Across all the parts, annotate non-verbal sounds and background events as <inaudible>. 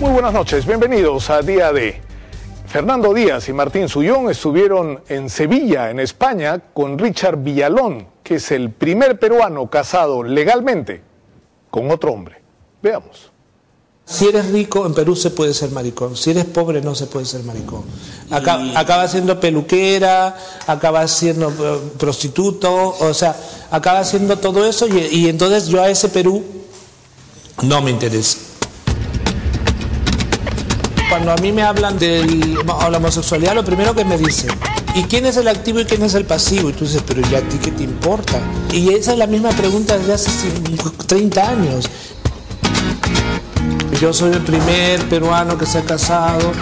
Muy buenas noches, bienvenidos a Día D. Fernando Díaz y Martín Sullón estuvieron en Sevilla, en España, con Richard Villalón, que es el primer peruano casado legalmente con otro hombre. Veamos. Si eres rico, en Perú se puede ser maricón. Si eres pobre, no se puede ser maricón. Acaba, siendo peluquera, acaba siendo eh, prostituto, o sea, acaba siendo todo eso y, y entonces yo a ese Perú no me interesa. Cuando a mí me hablan de la homosexualidad, lo primero que me dicen, ¿y quién es el activo y quién es el pasivo? Y tú dices, pero ¿y a ti qué te importa? Y esa es la misma pregunta desde hace 30 años. Yo soy el primer peruano que se ha casado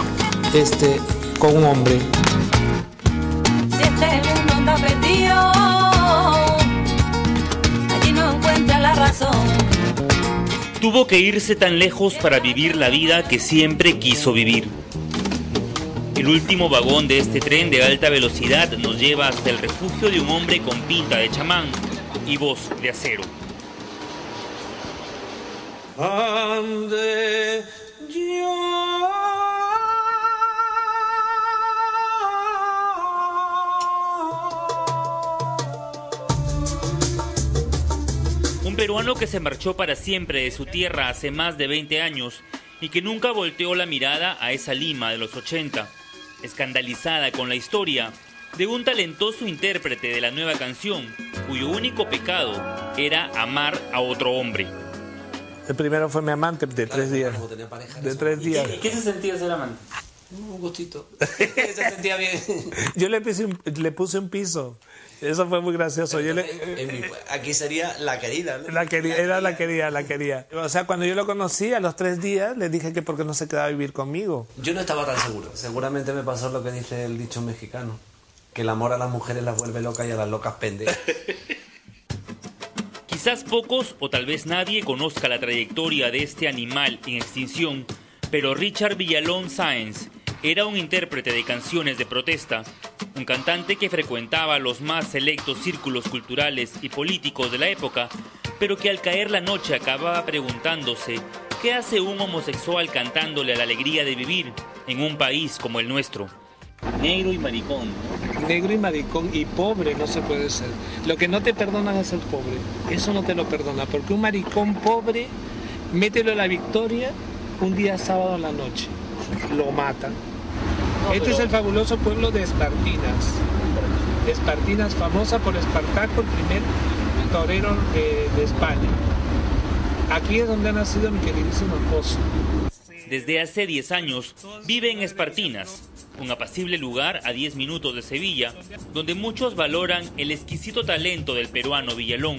este, con un hombre. Tuvo que irse tan lejos para vivir la vida que siempre quiso vivir. El último vagón de este tren de alta velocidad nos lleva hasta el refugio de un hombre con pinta de chamán y voz de acero. Peruano que se marchó para siempre de su tierra hace más de 20 años y que nunca volteó la mirada a esa Lima de los 80, escandalizada con la historia de un talentoso intérprete de la nueva canción, cuyo único pecado era amar a otro hombre. El primero fue mi amante de tres días. De tres días. ¿Y qué se sentía ser amante? Un gustito. <laughs> se sentía bien. <laughs> Yo le puse le puse un piso. Eso fue muy gracioso. Yo aquí sería la querida, La querida, era la querida, la querida. O sea, cuando yo lo conocí, a los tres días, le dije que por qué no se quedaba a vivir conmigo. Yo no estaba tan seguro. Seguramente me pasó lo que dice el dicho mexicano, que el amor a las mujeres las vuelve locas y a las locas pendejas. <laughs> Quizás pocos o tal vez nadie conozca la trayectoria de este animal en extinción, pero Richard Villalón Sáenz era un intérprete de canciones de protesta un cantante que frecuentaba los más selectos círculos culturales y políticos de la época, pero que al caer la noche acababa preguntándose qué hace un homosexual cantándole a la alegría de vivir en un país como el nuestro. Negro y maricón. Negro y maricón y pobre no se puede ser. Lo que no te perdonan es el pobre. Eso no te lo perdona, porque un maricón pobre, mételo a la victoria un día sábado en la noche. Lo matan este es el fabuloso pueblo de Espartinas. Espartinas, famosa por Espartaco, el primer torero de, España. Aquí es donde ha nacido mi queridísimo esposo. Desde hace 10 años vive en Espartinas, un apacible lugar a 10 minutos de Sevilla, donde muchos valoran el exquisito talento del peruano Villalón,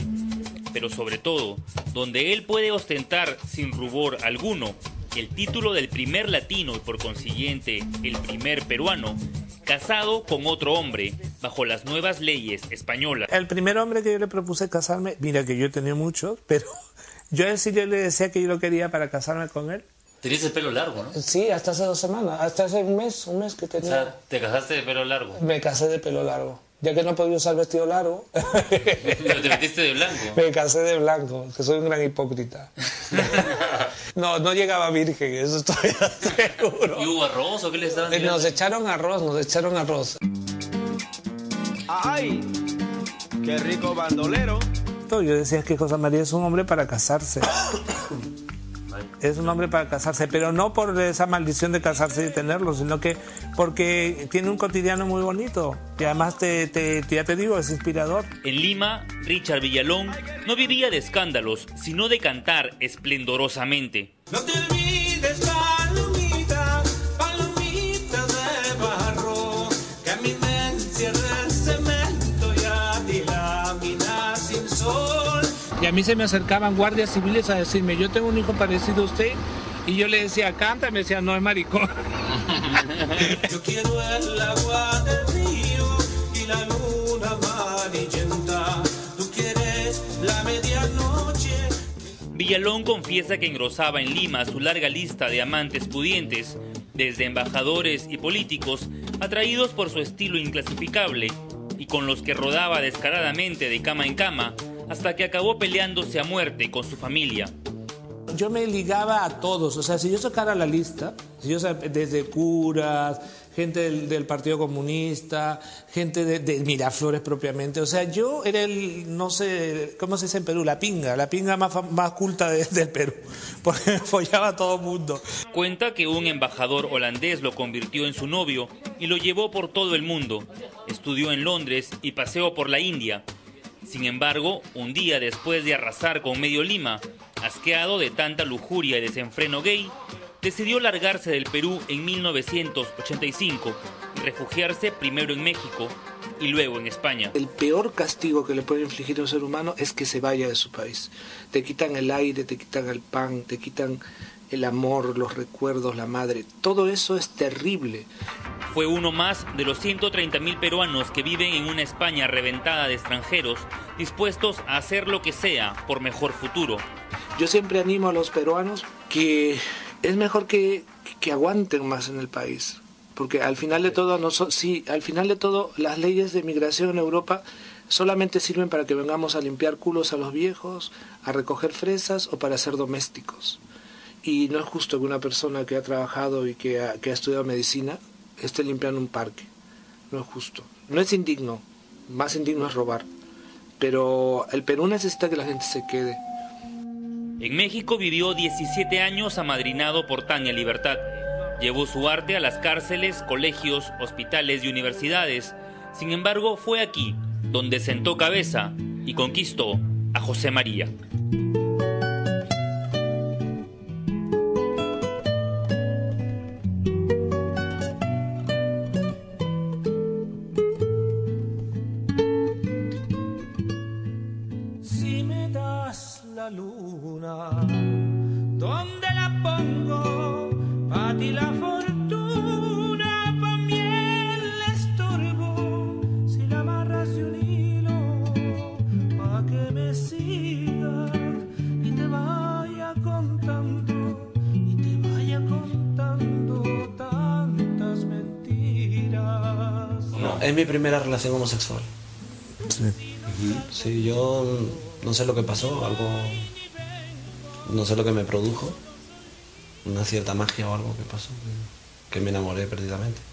pero sobre todo, donde él puede ostentar sin rubor alguno el título del primer latino y por consiguiente el primer peruano casado con otro hombre bajo las nuevas leyes españolas. El primer hombre que yo le propuse casarme, mira que yo he tenido muchos, <laughs> pero yo a él sí yo le decía que yo lo quería para casarme con él. Tenías el pelo largo, ¿no? Sí, hasta hace dos semanas, hasta hace un mes, un mes que tenía. O sea, ¿te casaste de pelo largo? Me casé de pelo largo ya que no podía usar vestido largo. ¿Pero te metiste de blanco? <laughs> Me casé de blanco, que soy un gran hipócrita. no, no llegaba virgen, eso estoy <laughs> seguro. ¿Y hubo arroz o qué le estaban diciendo? Nos echaron arroz, nos echaron arroz. ¡Ay! ¡Qué rico bandolero! Yo decía que José María es un hombre para casarse <coughs> es un hombre para casarse, pero no por esa maldición de casarse y tenerlo, sino que porque tiene un cotidiano muy bonito y además te, te, ya te digo, es inspirador. En Lima, Richard Villalón no vivía de escándalos, sino de cantar esplendorosamente. No a mí se me acercaban guardias civiles a decirme, yo tengo un hijo parecido a usted. Y yo le decía, canta, y me decía, no es maricón. <laughs> yo quiero el agua del río y la luna amarillenta. Tú quieres la medianoche. Villalón confiesa que engrosaba en Lima su larga lista de amantes pudientes, desde embajadores y políticos, atraídos por su estilo inclasificable, y con los que rodaba descaradamente de cama en cama, hasta que acabó peleándose a muerte con su familia. Yo me ligaba a todos, o sea, si yo sacara la lista, si yo desde curas, gente del, del Partido Comunista, gente de, de Miraflores propiamente, o sea, yo era el, no sé, ¿cómo se dice en Perú? La pinga, la pinga más, más culta de- del Perú, <laughs> porque me follaba a todo mundo. Cuenta que un embajador holandés lo convirtió en su novio y lo llevó por todo el mundo. Estudió en Londres y paseó por la India. Sin embargo, un día después de arrasar con medio Lima, asqueado de tanta lujuria y desenfreno gay, decidió largarse del Perú en 1985 y refugiarse primero en México y luego en España. El peor castigo que le puede infligir un ser humano es que se vaya de su país. Te quitan el aire, te quitan el pan, te quitan el amor, los recuerdos, la madre. Todo eso es terrible. Fue uno más de los 130.000 peruanos que viven en una España reventada de extranjeros, dispuestos a hacer lo que sea por mejor futuro. Yo siempre animo a los peruanos que es mejor que, que aguanten más en el país. Porque al final de todo, no so- sí, al final de todo, las leyes de migración en Europa solamente sirven para que vengamos a limpiar culos a los viejos, a recoger fresas o para ser domésticos. Y no es justo que una persona que ha trabajado y que ha, que ha estudiado medicina esté limpiando un parque. No es justo. No es indigno. Más indigno es robar. Pero el Perú necesita que la gente se quede. En México vivió 17 años amadrinado por Tania Libertad. Llevó su arte a las cárceles, colegios, hospitales y universidades. Sin embargo, fue aquí donde sentó cabeza y conquistó a José María. Luna, ¿dónde la pongo? Pa' ti la fortuna, pa' mí el estorbo. Si la amarras de un hilo, pa' que me sigas y te vaya contando, y te vaya contando tantas mentiras. No, es mi primera relación homosexual. Sí, yo no sé lo que pasó, algo. No sé lo que me produjo. Una cierta magia o algo que pasó, que, que me enamoré perdidamente.